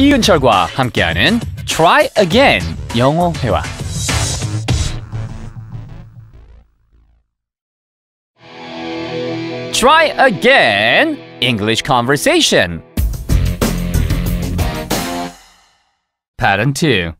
이윤철과 함께하는 Try Again 영어 회화. Try again English. Pattern 2.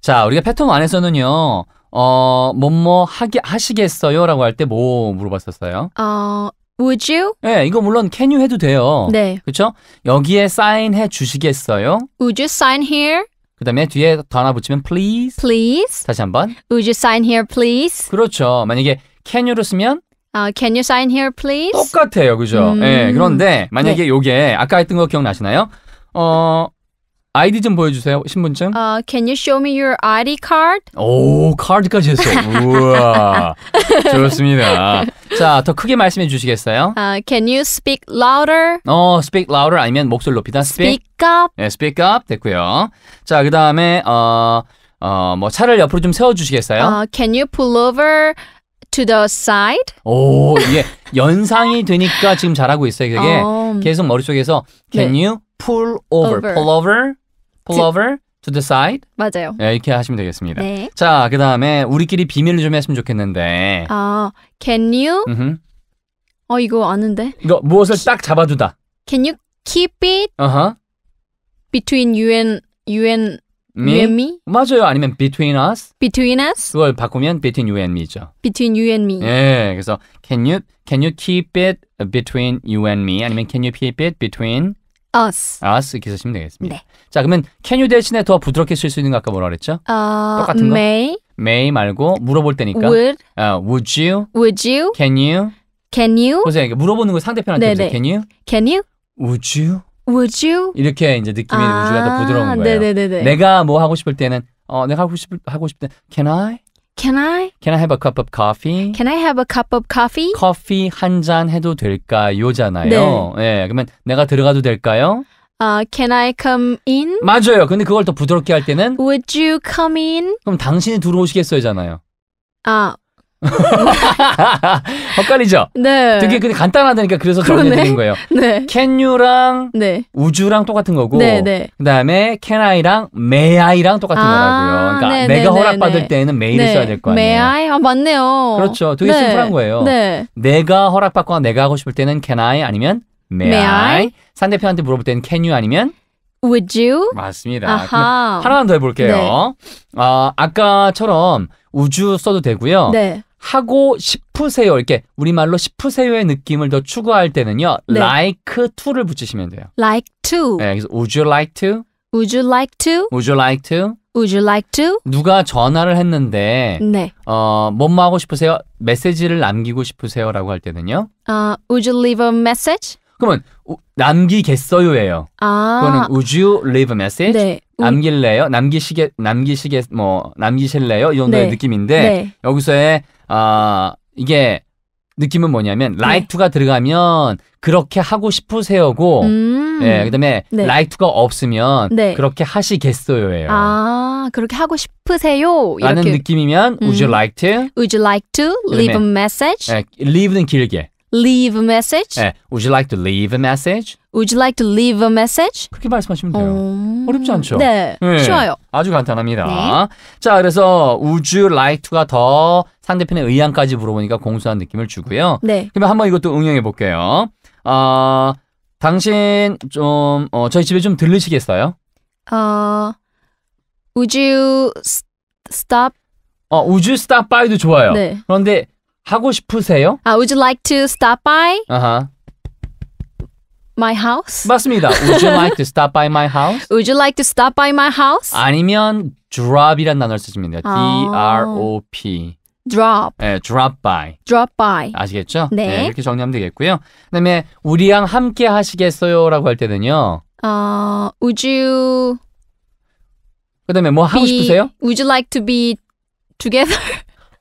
자, 우리가 패턴 안에서는요. 어, 뭐뭐 하게 하시겠어요라고 할 때 뭐 물어봤었어요? 어, would you? 네, 이거 물론 can you 해도 돼요. 네. 그렇죠? 여기에 사인해 주시겠어요? Would you sign here, 그다음에 뒤에 더 하나 붙이면 please. please? 다시 한번. Would you sign here, please? 그렇죠. 만약에 can you로 쓰면 어, can you sign here, please? 똑같아요. 그죠? 음. 예. 그런데 만약에 요게 아까 했던 거 기억나시나요? 어, 아이디 좀 보여 주세요. 신분증. 어, can you show me your ID card? 오, 카드까지 했어요. 우와. 좋습니다. 자, 더 크게 말씀해 주시겠어요? 어, can you speak louder? 어, speak louder 아니면 목소리 높이다. speak. Up. 네, speak up 됐고요. 자, 그다음에 어, 어, 뭐 차를 옆으로 좀 세워 주시겠어요? 어, can you pull over to the side? 오, 이게 연상이 되니까 지금 잘하고 있어요. 그게 어, 계속 머릿속에서 can 네. you pull over, pull over, pull 드- over to the side? 맞아요. 네, 이렇게 하시면 되겠습니다. 네. 자, 그 다음에 우리끼리 비밀을 좀 했으면 좋겠는데. 어, can you? 음흠. 어, 이거 아는데. 이거 무엇을 딱 잡아두다. Can you keep it 어허. between you and you and me? you and me? 맞아요. 아니면 between us? Between us? 그걸 바꾸면 between you and me죠. Between you and me. 예, 그래서 can you can you keep it between you and me? 아니면 can you keep it between Us. us 이렇게 쓰시면 되겠습니다. 네. 자, 그러면 can you 대신에 더 부드럽게 쓸 수 있는 거 아까 뭐라 그랬죠? 어, 똑같은 거? may, may 말고 물어볼 때니까 would, 어, would you, would you, can you can you, 보세요. 이게 물어보는 거 상대편한테 네네. 보세요. can you, can you, would you would you? 이렇게 이제 느낌이 우주가 더 부드러운 거예요. 아, 네네네네. 내가 뭐 하고 싶을 때는 어 내가 하고 싶을 하고 싶을 때 can I Can I? can I have a cup of coffee? Can I have a cup of coffee? 커피 한 잔 해도 될까요?잖아요. 네. 예, 그러면 내가 들어가도 될까요? Uh, can I come in? 맞아요. 근데 그걸 더 부드럽게 할 때는 Would you come in? 그럼 당신이 들어오시겠어요잖아요. 아, 헷갈리죠? 네. 되게 근데 간단하다니까 그래서 그러네. 정해드린 거예요. 네. can you랑 네. 우주랑 똑같은 거고 네, 네. 그다음에 can I랑 may I랑 똑같은 아, 거라고요. 그러니까 네, 내가 네, 허락받을 네. 때는 may를 써야 될 거 아니에요. May I? 아, 맞네요. 그렇죠. 되게 네. 심플한 거예요. 네. 내가 허락받거나 내가 하고 싶을 때는 can I 아니면 may, May I? 상대편한테 물어볼 때는 can you 아니면 Would you? 맞습니다. 하나만 더 해볼게요. 아, 아까처럼 우주 써도 되고요. 네. 하고 싶으세요. 이렇게 우리말로 싶으세요의 느낌을 더 추구할 때는요. 네. like to를 붙이시면 돼요. Like to. 네, 그래서 would you like to? Would you like to? would you like to? Would you like to? 누가 전화를 했는데 네. 어, 뭐뭐 하고 싶으세요? 메시지를 남기고 싶으세요라고 할 때는요. Uh, would you leave a message? 그러면 우- 남기겠어요예요. 아. 그거는 would you leave a message? 네. 우- 남길래요? 남기시게 남기시게 뭐 남기실래요? 이 정도의 네. 느낌인데 네. 여기서의 아 이게 느낌은 뭐냐면 like to가 들어가면 그렇게 하고 싶으세요고 음. 예, 그다음에 네. like to가 없으면 네. 그렇게 하시겠어요예요. 아, 그렇게 하고 싶으세요. 라는 이렇게. 느낌이면 would you 음. like to? Would you like to leave a message? 예, leave는 길게. Leave a message? 예, would you like to leave a message? Would you like to leave a message? 그렇게 말씀하시면 돼요. 어... 어렵지 않죠? 네. 네. 쉬워요. 아주 간단합니다. 네. 자, 그래서 would you like to가 더 상대편의 의향까지 물어보니까 공손한 느낌을 주고요. 네. 그러면 한번 이것도 응용해 볼게요. 어, 당신 좀 어, 저희 집에 좀 들르시겠어요? 어, would you stop? 어, would you stop by도 좋아요. 네. 그런데 하고 싶으세요? 아, would you like to stop by 아하. my house? 맞습니다. Would you like to stop by my house? Would you like to stop by my house? 아니면 drop이란 단어를 쓰시면 돼요. 아. D-R-O-P. drop, 예, drop by. drop by. 아시겠죠? 네. 이렇게 정리하면 되겠고요. 그다음에 우리랑 함께 하시겠어요라고 할 때는요. 어, would you 그다음에 뭐 하고 be, 싶으세요? Would you like to be together?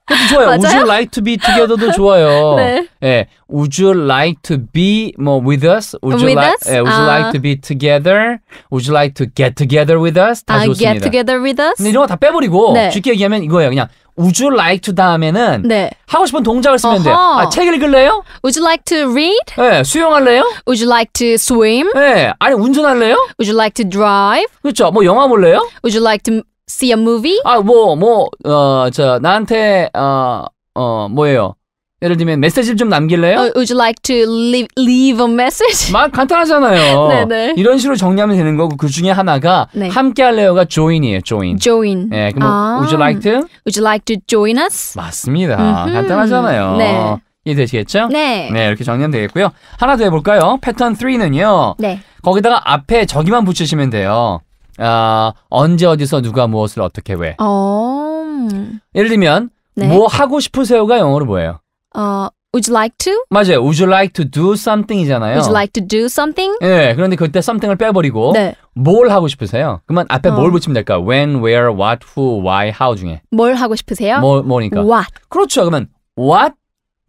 그것도 좋아요. Would 맞아요? you like to be together도 좋아요. 네. 예, would you like to be 뭐 with us? Would you With like us? 예, would you 아. like to be together? Would you like to get together with us? 다 아, 좋습니다. get together with us? 근데 이런 거 다 빼버리고 네. 쉽게 얘기하면 이거예요. 그냥 would you like to 다음에는 네. 하고 싶은 동작을 쓰면 돼요. 어허. 아, 책 읽을래요? Would you like to read? 네, 수영할래요? Would you like to swim? 네, 아니 운전할래요? Would you like to drive? 그렇죠. 뭐 영화 볼래요? Would you like to see a movie? 아, 뭐, 뭐, 어, 저, 나한테, 어, 어, 뭐예요? 예를 들면 메시지를 좀 남길래요? Uh, would you like to leave, leave a message? 말 간단하잖아요. 네네. 이런 식으로 정리하면 되는 거고 그 중에 하나가 네. 함께 할래요가 join이에요. join. Join. 예, 그럼 아. would you like to? Would you like to join us? 맞습니다. 음흠. 간단하잖아요. 네. 이해되시겠죠? 네. 네, 이렇게 정리하면 되겠고요. 하나 더 해볼까요? 패턴 3는요. 네. 거기다가 앞에 저기만 붙이시면 돼요. 아, 언제 어디서 누가 무엇을 어떻게 왜. 어. 예를 들면 네. 뭐 하고 싶으세요가 영어로 뭐예요? 어, would you like to? 맞아요. Would you like to do something이잖아요. Would you like to do something? 예, 그런데 그때 something을 빼버리고 네. 뭘 하고 싶으세요? 그러면 앞에 어. 뭘 붙이면 될까? When, where, what, who, why, how 중에 뭘 하고 싶으세요? 뭐 뭐니까. What? 그렇죠. 그러면 what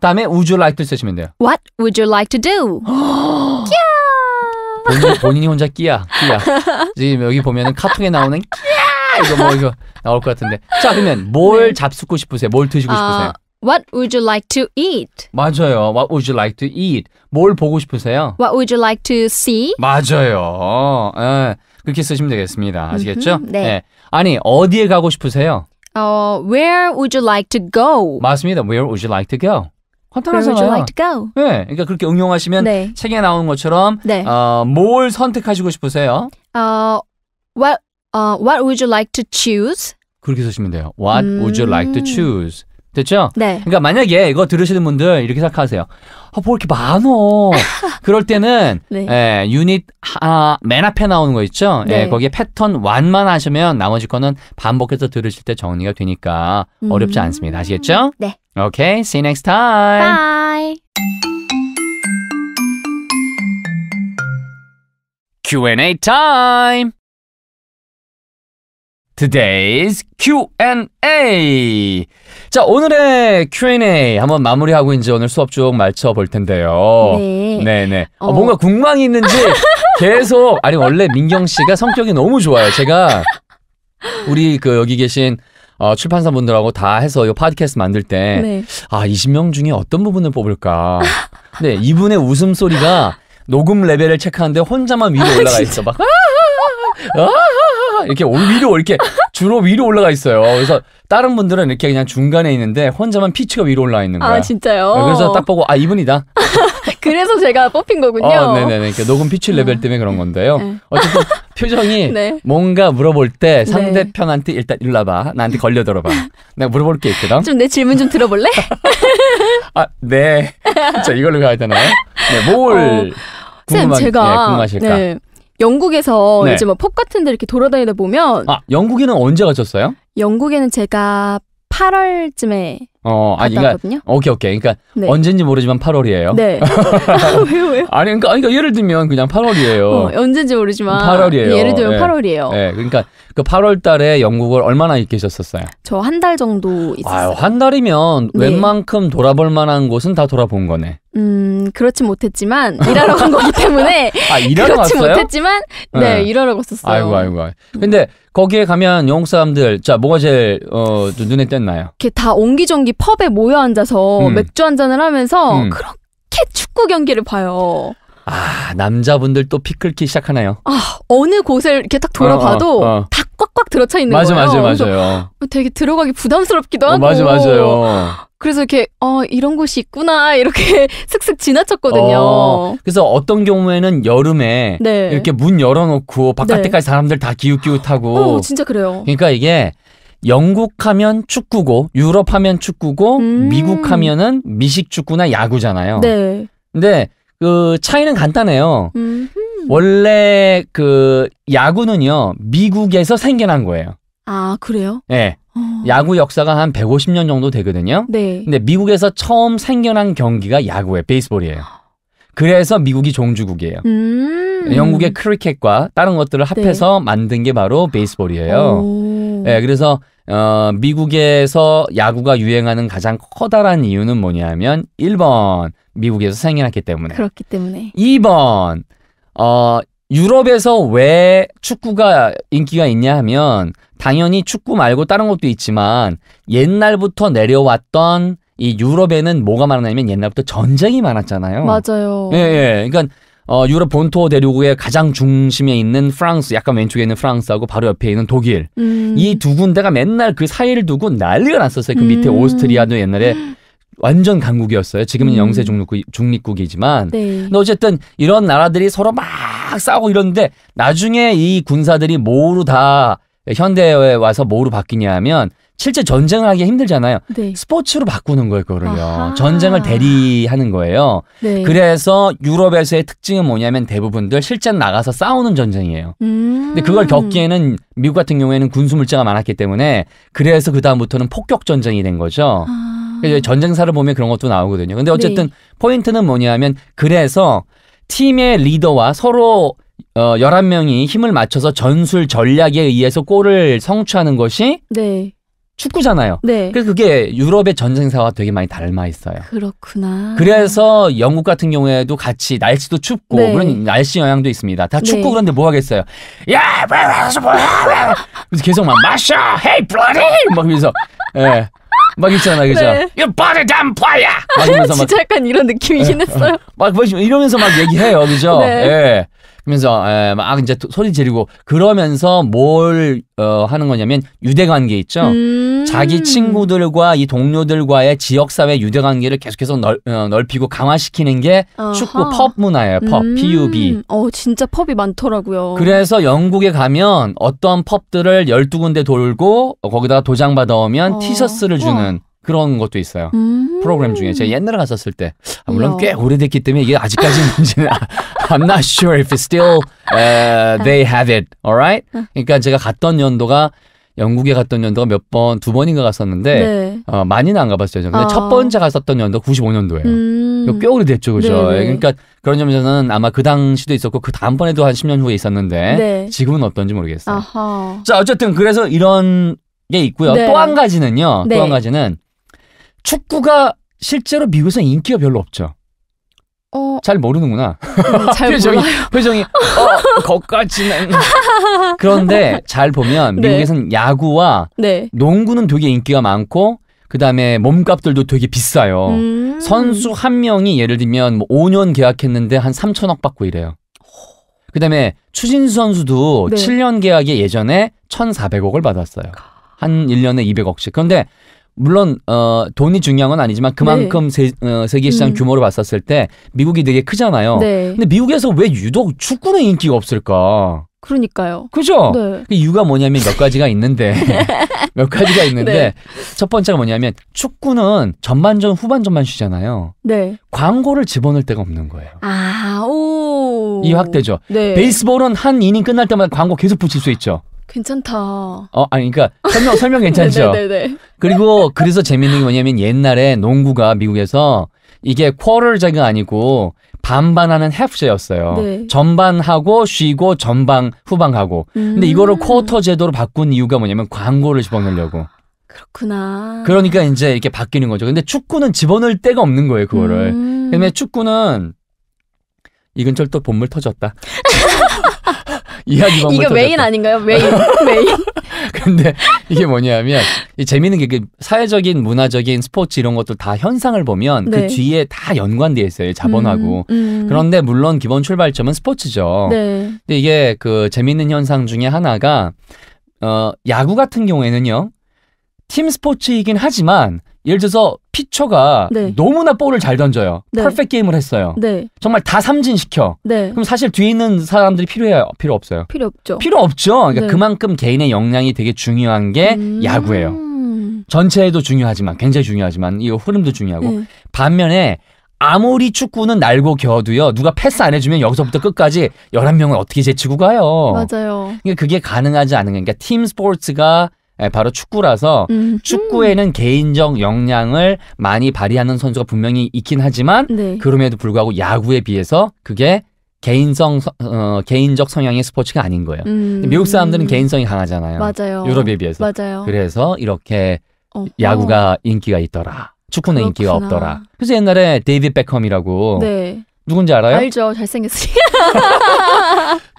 다음에 would you like to 쓰시면 돼요. What would you like to do? 본인, 본인이 혼자 끼야, 끼야. 지금 여기 보면은 카톡에 나오는 끼야 이거 뭐 이거 나올 것 같은데. 자 그러면 뭘 네. 잡수고 싶으세요? 뭘 드시고 싶으세요? 어, what would you like to eat? 맞아요. What would you like to eat? 뭘 보고 싶으세요? What would you like to see? 맞아요. 예, 그렇게 쓰시면 되겠습니다. 아시겠죠? 음흠, 네. 예. 아니 어디에 가고 싶으세요? 어, where would you like to go? 맞습니다. Where would you like to go? 간단하잖아요. like to go? 네, 그러니까 그렇게 응용하시면 네. 책에 나오는 것처럼 네. 어, 뭘 선택하시고 싶으세요? 어, what uh, what would you like to choose? 그렇게 쓰시면 돼요. What would you like to 음. choose? 됐죠? 네. 그러니까 만약에 이거 들으시는 분들 이렇게 생각하세요. 아, 뭐 이렇게 많어. 그럴 때는 네. 예, 유닛 하, 맨 앞에 나오는 거 있죠? 예, 네. 거기에 패턴 1만 하시면 나머지 거는 반복해서 들으실 때 정리가 되니까 어렵지 음. 않습니다. 아시겠죠? 네. Okay, see you next time. Bye. Q&A time. Today's Q&A. 자, 오늘의 Q&A 한번 마무리하고 이제 오늘 수업 쭉 말쳐 볼 텐데요. 네. 네네. 어, 어. 뭔가 궁금이 있는지 계속 아니 원래 민경 씨가 성격이 너무 좋아요. 제가 우리 그 여기 계신 어, 출판사 분들하고 다 해서 이 팟캐스트 만들 때 네. 아, 20명 중에 어떤 부분을 뽑을까? 근데 이분의 웃음소리가 녹음 레벨을 체크하는데 혼자만 위로 올라가 있어. 막, 아, 이렇게 올- 위로, 이렇게 주로 위로 올라가 있어요. 그래서 다른 분들은 이렇게 그냥 중간에 있는데 혼자만 피치가 위로 올라가 있는 거야. 아 진짜요? 네, 그래서 딱 보고, 아, 이분이다. 그래서 제가 뽑힌 거군요. 어, 네네네. 이렇게 녹음 피치 레벨 때문에 그런 건데요. 네. 어쨌든 표정이 네. 뭔가 물어볼 때 상대편한테 일단 일로 와봐. 나한테 걸려들어봐. 내가 물어볼 게 있거든. 좀 내 질문 좀 들어볼래? 아, 네. 자, 이걸로 가야 되나요? 네, 뭘 어, 쌤 궁금한, 제가 예, 궁금하실까? 네, 영국에서 네. 이제 뭐 펍 같은 데 이렇게 돌아다니다 보면 아, 영국에는 언제 가셨어요? 영국에는 제가 8월쯤에 어, 아, 갔다 그러니까 왔거든요. 오케이, 오케이. 그러니까 네. 언젠지 모르지만 8월이에요. 네. 왜요, 왜요? 아니, 그러니까, 아니, 그러니까 예를 들면 그냥 8월이에요. 어, 언제인지 모르지만 8월이에요. 예를 들면 네. 8월이에요. 네, 그러니까 그 8월 달에 영국을 얼마나 계셨었어요? 저 한 달 정도 있었어요. 아유, 한 달이면 네. 웬만큼 돌아볼 만한 곳은 다 돌아본 거네. 음, 그렇지 못했지만 일하러 간 거기 때문에 아, 일하러 그렇지 갔어요? 못했지만 네, 네. 일하러 갔었어요. 아이고, 아이고, 아이고. 근데 거기에 가면 영국 사람들, 자, 뭐가 제일, 어, 좀 눈에 띄었나요? 이렇게 다 옹기종기 펍에 모여 앉아서 음. 맥주 한 잔을 하면서 음. 그렇게 축구 경기를 봐요. 아, 남자분들 또피 끓기 시작하나요? 아, 어느 곳을 이렇게 딱 돌아봐도 어, 어, 어. 다 꽉꽉 들어차 있는 맞아, 거예요. 맞아요, 그래서 맞아요. 되게 들어가기 부담스럽기도 하고. 어, 맞아, 맞아요. 그래서 이렇게 어 이런 곳이 있구나 이렇게 슥슥 지나쳤거든요. 어, 그래서 어떤 경우에는 여름에 네. 이렇게 문 열어놓고 바깥에까지 네. 사람들 다 기웃기웃하고. 어, 진짜 그래요. 그러니까 이게 영국 하면 축구고, 유럽 하면 축구고, 음. 미국 하면은 미식 축구나 야구잖아요. 네. 근데 그 차이는 간단해요. 음. 원래 그 야구는요, 미국에서 생겨난 거예요. 아 그래요? 예. 어. 야구 역사가 한 150년 정도 되거든요. 네. 근데 미국에서 처음 생겨난 경기가 야구예요. 베이스볼이에요. 그래서 미국이 종주국이에요. 음. 영국의 크리켓과 다른 것들을 합해서 만든 게 바로 베이스볼이에요. 오. 예, 그래서 어, 미국에서 야구가 유행하는 가장 커다란 이유는 뭐냐면 1번 미국에서 생겨났기 때문에. 그렇기 때문에. 2번 어, 유럽에서 왜 축구가 인기가 있냐 하면 당연히 축구 말고 다른 것도 있지만 옛날부터 내려왔던 이 유럽에는 뭐가 많았냐면 옛날부터 전쟁이 많았잖아요. 맞아요. 예, 예. 그러니까 어, 유럽 본토 대륙의 가장 중심에 있는 프랑스, 약간 왼쪽에 있는 프랑스하고 바로 옆에 있는 독일. 음. 이두 군데가 맨날 그 사이를 두고 난리가 났었어요. 그 밑에 음. 오스트리아도 옛날에 완전 강국이었어요. 지금은 음. 영세 중립국, 중립국이지만. 네. 근데 어쨌든 이런 나라들이 서로 막 싸우고 이러는데 나중에 이 군사들이 뭐로 다 현대에 와서 뭐로 바뀌냐 하면 실제 전쟁을 하기 힘들잖아요. 네. 스포츠로 바꾸는 거예요, 그거를요. 아하. 전쟁을 대리하는 거예요. 네. 그래서 유럽에서의 특징은 뭐냐면 대부분들 실제 나가서 싸우는 전쟁이에요. 음. 근데 그걸 겪기에는 미국 같은 경우에는 군수 물자가 많았기 때문에 그래서 그 다음부터는 폭격 전쟁이 된 거죠. 아. 그래서 전쟁사를 보면 그런 것도 나오거든요. 근데 어쨌든 네. 포인트는 뭐냐면 그래서 팀의 리더와 서로 어 11명이 힘을 맞춰서 전술 전략에 의해서 골을 성취하는 것이 네. 축구잖아요. 네. 그래서 그게 유럽의 전쟁사와 되게 많이 닮아 있어요. 그렇구나. 그래서 영국 같은 경우에도 같이 날씨도 춥고 네. 물론 날씨 영향도 있습니다. 다 춥고 네. 그런데 뭐 하겠어요? 야, 그래서 계속 막 마셔, hey bloody 막 이러면서 예. 막 있잖아, 그죠? 네. You bloody damn player! 막 이러면서 막, 진짜 약간 이런 느낌이긴 했어요. 막뭐 이러면서 막 얘기해요, 그죠? 네. 예. 그러면서 예, 막 이제 소리 지르고 그러면서 뭘 어, 하는 거냐면 유대 관계 있죠. 음. 자기 친구들과 이 동료들과의 지역 사회 유대 관계를 계속해서 넓, 어, 넓히고 강화시키는 게 축구 아하. 펍 문화예요. 펍, 음. PUB. 어, 진짜 펍이 많더라고요. 그래서 영국에 가면 어떤 펍들을 12군데 돌고 거기다가 도장 받아오면 어. 티셔츠를 주는 그런 것도 있어요. 음. 프로그램 중에 제가 옛날에 갔었을 때 아, 물론. 꽤 오래됐기 때문에 이게 아직까지 문제는 I'm not sure if it's still uh, they have it, alright? 그러니까 제가 갔던 연도가 영국에 갔던 연도가 몇 번 두 번인가 갔었는데 네. 어, 많이는 안 가봤어요. 저는. 근데 아. 첫 번째 갔었던 연도 95년도예요. 음. 꽤 오래됐죠, 그죠? 네네. 그러니까 그런 점에서는 아마 그 당시도 있었고 그 다음번에도 한 10년 후에 있었는데 네. 지금은 어떤지 모르겠어요. 아하. 자, 어쨌든 그래서 이런 게 있고요. 네. 또한 가지는요. 네. 또한 가지는 축구가 실제로 미국에서 인기가 별로 없죠. 어, 잘 모르는구나. 음, 잘 표정이 몰라요. 표정이 어, 거까지는 그런데 잘 보면 네. 미국에서는 야구와 네. 농구는 되게 인기가 많고 그다음에 몸값들도 되게 비싸요. 음. 선수 한 명이 예를 들면 뭐 5년 계약했는데 한 3천억 받고 이래요. 그다음에 추진수 선수도 네. 7년 계약에 예전에 1,400억을 받았어요. 한 1년에 200억씩. 그런데 물론 어 돈이 중요한 건 아니지만 그만큼 세, 어, 세계 시장 음. 규모로 봤었을 때 미국이 되게 크잖아요. 네. 근데 미국에서 왜 유독 축구는 인기가 없을까? 그러니까요. 그죠? 네. 그 이유가 뭐냐면 몇 가지가 있는데 몇 가지가 있는데 네. 첫 번째가 뭐냐면 축구는 전반전 후반전만 쉬잖아요. 네. 광고를 집어넣을 데가 없는 거예요. 아, 오. 이 확대죠. 네. 베이스볼은 한 이닝 끝날 때마다 광고 계속 붙일 수 있죠. 괜찮다. 어, 아니 그러니까 설명 설명 괜찮죠. 네네네. 그리고 그래서 재밌는 게 뭐냐면 옛날에 농구가 미국에서 이게 쿼터제가 아니고 반반하는 해프제였어요. 네. 전반하고 쉬고 전방 후방하고. 근데 이거를 음. 쿼터 제도로 바꾼 이유가 뭐냐면 광고를 집어넣으려고. 그렇구나. 그러니까 이제 이렇게 바뀌는 거죠. 근데 축구는 집어넣을 데가 없는 거예요, 그거를. 음. 그다음에 축구는 이근철 또 봇물 터졌다. 이야기 봇물 이거. 메인 아닌가요? 메인. 메인. 근데 이게 뭐냐면 이 재밌는 게그 사회적인 문화적인 스포츠 이런 것들 다 현상을 보면 네. 그 뒤에 다 연관돼 있어요 자본하고 음, 음. 그런데 물론 기본 출발점은 스포츠죠 네. 근데 이게 그 재밌는 현상 중에 하나가 어 야구 같은 경우에는요 팀 스포츠이긴 하지만 예를 들어서 피처가 네. 너무나 볼을 잘 던져요 네. 퍼펙트 게임을 했어요 네. 정말 다 삼진 시켜 네. 그럼 사실 뒤에 있는 사람들이 필요해요 필요 없어요 필요 없죠. 필요 없죠. 그러니까 네. 그만큼 개인의 역량이 되게 중요한 게 음. 야구예요. 전체도 중요하지만 굉장히 중요하지만 이 흐름도 중요하고 네. 반면에 아무리 축구는 날고 겨도요. 누가 패스 안 해주면 여기서부터 끝까지 11명을 어떻게 제치고 가요. 맞아요. 그러니까 그게 가능하지 않은 거니까 팀 스포츠가 바로 축구라서 음. 축구에는 개인적 역량을 많이 발휘하는 선수가 분명히 있긴 하지만 네. 그럼에도 불구하고 야구에 비해서 그게 개인성 서- 어, 개인적 성향의 스포츠가 아닌 거예요. 음. 미국 사람들은 개인성이 강하잖아요. 맞아요. 유럽에 비해서. 맞아요. 그래서 이렇게 어허. 야구가 인기가 있더라. 축구는 인기가 그렇구나. 없더라. 그래서 옛날에 데이빗 베컴이라고 네. 누군지 알아요? 알죠. 잘생겼으니.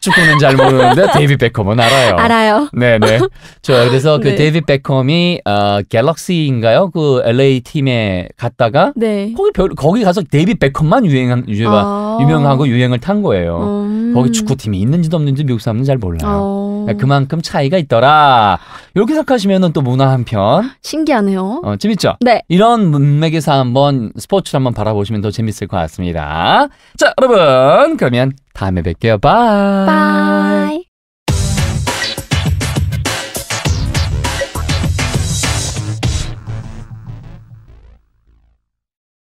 축구는 잘 모르는데 데이비 베컴은 알아요. 알아요. 네네. 좋아요. 그래서 그 네. 데이비 베컴이 어, 갤럭시인가요? 그 LA 팀에 갔다가 네. 거기 별, 거기 가서 데이비 베컴만 유행한 아. 유명하고 유행을 탄 거예요. 음. 거기 축구팀이 있는지도 없는지 미국 사람은 잘 몰라요. 어. 그만큼 차이가 있더라. 이렇게 생각하시면 또 문화 한편 신기하네요. 어, 재밌죠? 네. 이런 문맥에서 한번 스포츠를 한번 바라보시면 더 재밌을 것 같습니다. 자, 여러분 그러면 다음에 뵐게요. Bye. Bye.